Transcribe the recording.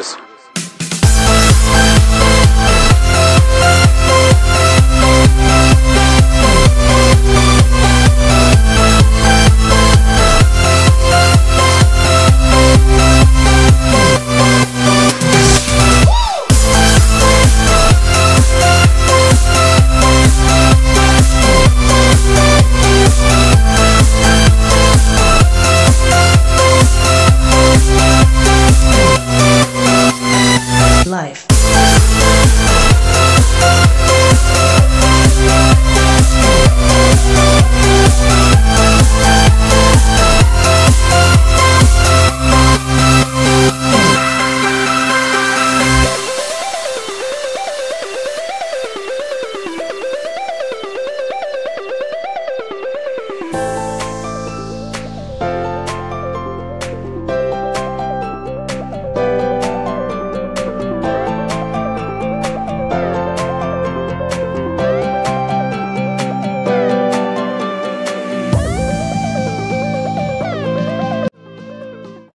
Cheers.